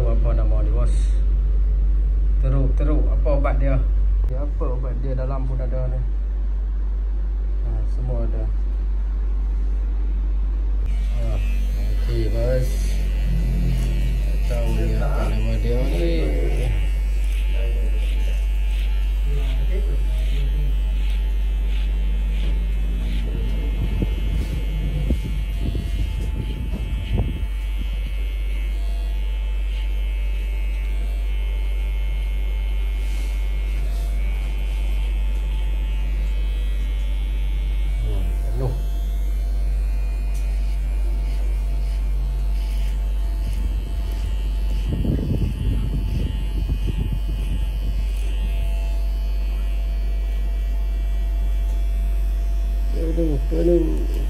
tahu apa nama dia bos. Teruk teruk apa ubat dia? Dia apa ubat dia dalam pun ada ni. Ha, semua ada. Ha, okey bos. productor en,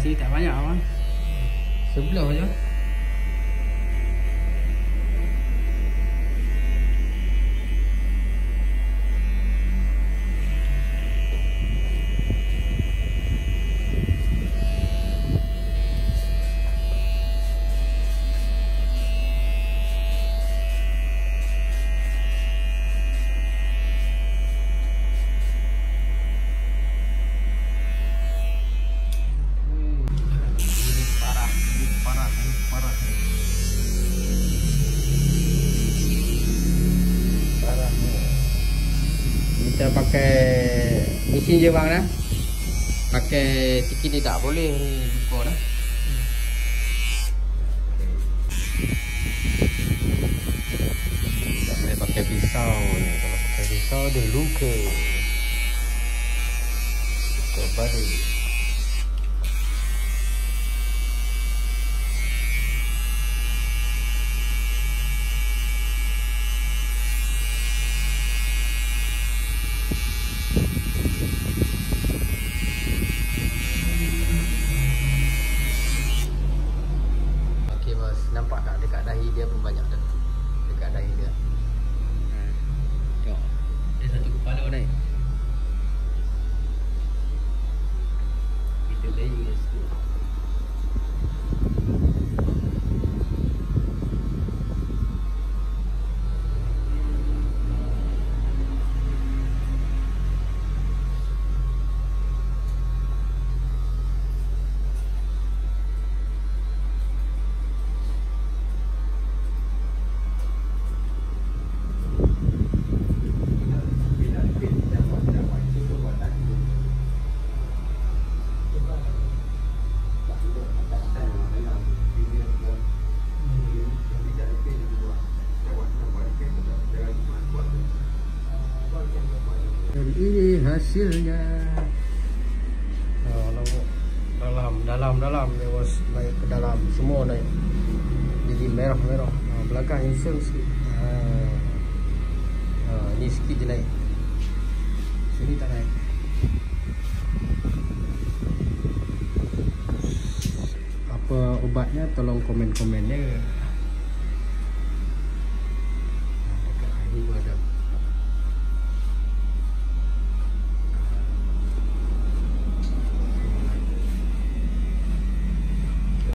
Sini tak banyak abang. Sebelah je. Mesin je bang dah. Pakai sikit ni tak boleh ni buka dah. Tak boleh pakai pisau ni. Kalau pakai pisau dia luka. Luka baru. Okey bos, nampak tak dekat dahi dia pun banyak dah. Dekat dahi dia. Tengok. Dia satu kepala naik. Kita layer kat situ. Hasilnya. Oh, nampak dalam dalam dalam. Dia was naik ke dalam. Semua naik. Jadi merah merah ha, belakang insel sikit. Ha. ha, ni sikit je naik. Sini tak naik. Apa ubatnya? Tolong komen-komen dia